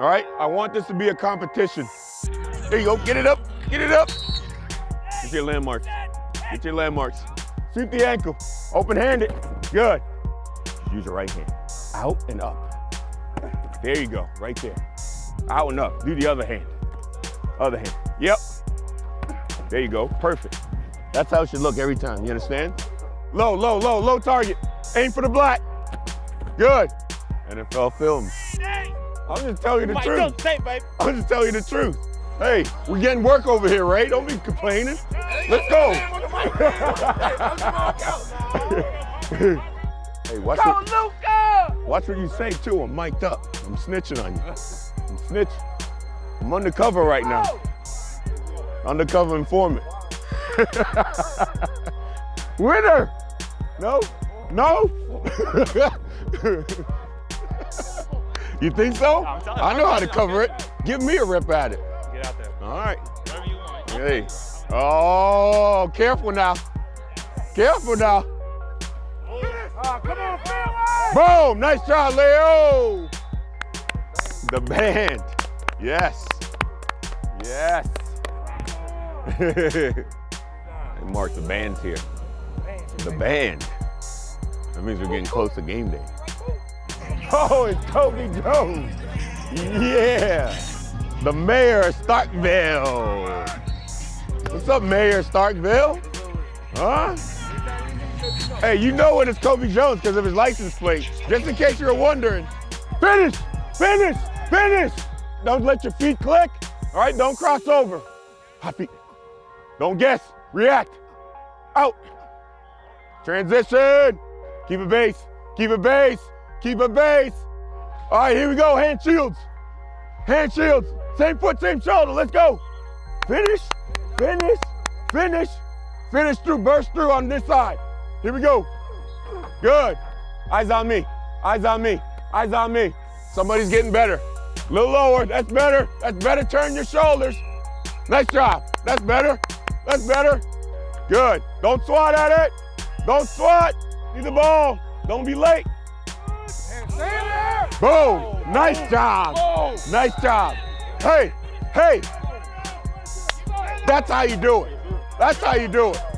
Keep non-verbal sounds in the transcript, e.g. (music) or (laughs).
All right, I want this to be a competition. There you go, get it up, get it up. Get your landmarks, get your landmarks. Sweep the ankle, open-handed, good. Use your right hand, out and up. There you go, right there. Out and up, do the other hand. Other hand, yep. There you go, perfect. That's how it should look every time, you understand? Low, low, low, low target. Aim for the black. Good. NFL film. I'm just telling you the truth. Don't say, baby. I'm just telling you the truth. Hey, we're getting work over here, Ray. Don't be complaining. Let's go. hey, watch what, watch what you say too. I'm mic'd up. I'm snitching on you. I'm snitching. I'm undercover right now. Undercover informant. (laughs) Winner! No? No? (laughs) you think so? I know how to cover it. Give me a rip at it. Get out there. All right. Whatever you want. Hey. Oh, careful now. Careful now. Ah, Boom! Nice job, Leo. The band. Yes. Yes. (laughs) and Mark, the band's here. The band. That means we're getting close to game day. Oh, it's Kobe Jones. Yeah. The mayor of Starkville. What's up, Mayor Starkville? Huh? Hey, you know when it's Kobe Jones because of his license plate. Just in case you're wondering. Finish! Finish! Finish! Don't let your feet click. All right, don't cross over. Hot feet. Don't guess. React. Out. Transition. Keep it base. Keep it base. Keep it base. All right, here we go. Hand shields. Hand shields. Same foot, same shoulder. Let's go. Finish. Finish. Finish. Finish through. Burst through on this side. Here we go. Good. Eyes on me. Eyes on me. Eyes on me. Somebody's getting better. A little lower. That's better. That's better. Turn your shoulders. Nice job. That's better. That's better. Good. Don't swat at it. Don't swat. Need the ball. Don't be late. Boom. Nice job. Nice job. Hey, hey. That's how you do it. That's how you do it.